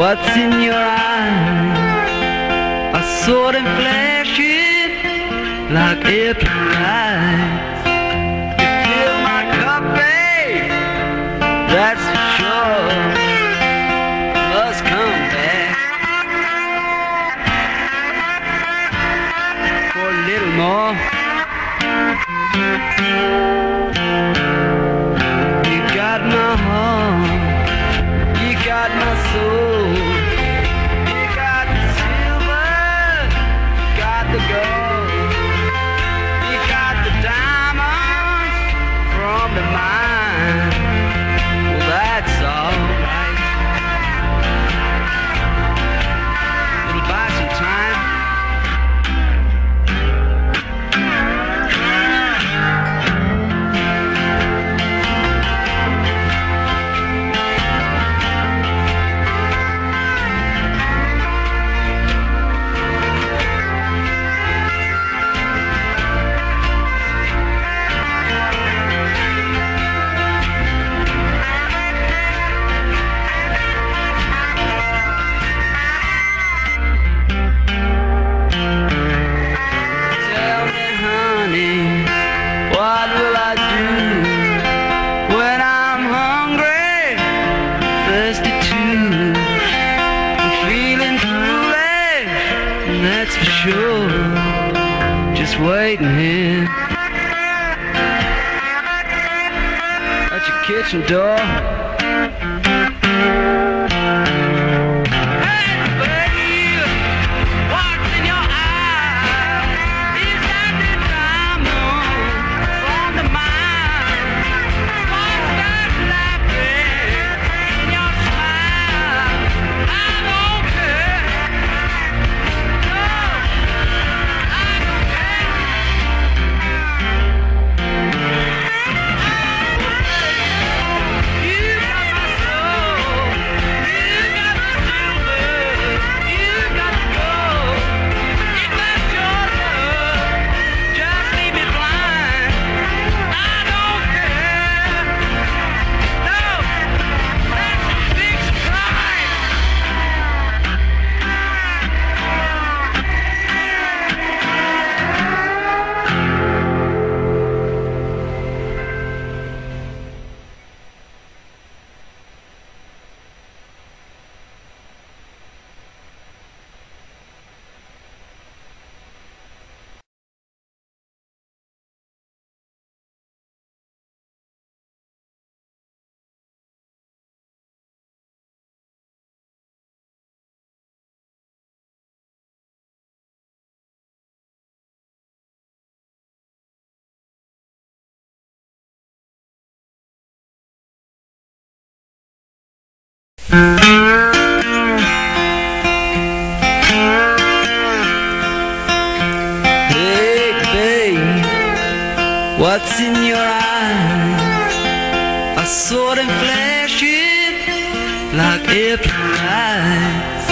What's in your eyes? A sword and flashing like it lights. You fill my cup, babe. That's sure. Must come back for a little more. What will I do when I'm hungry, thirsty too? I'm feeling foolish, and that's for sure. Just waiting here at your kitchen door. What's in your eyes? A sword and flashing like airplane lights.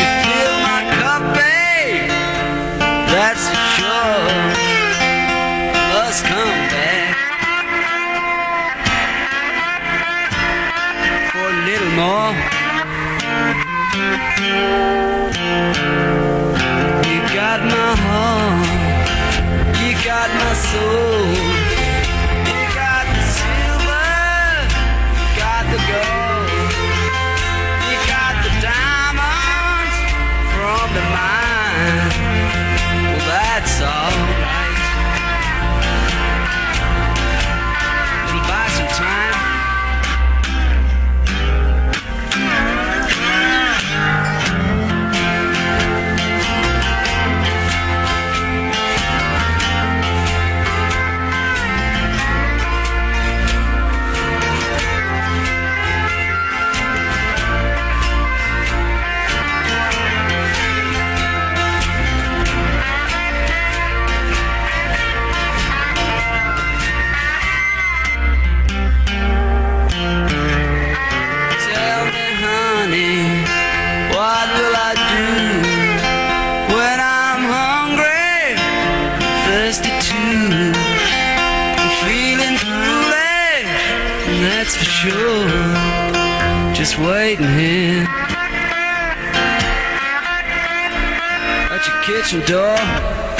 You fill my cup, babe. That's for sure. Must come back for a little more. You got my heart, you got my soul, Well, that's alright. that's for sure. Just waiting here at your kitchen door.